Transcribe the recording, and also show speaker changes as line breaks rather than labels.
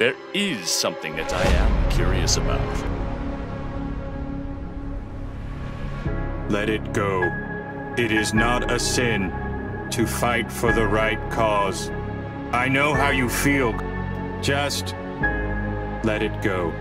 There is something that I am curious about.
Let it go. It is not a sin to fight for the right cause. I know how you feel. Just let it go.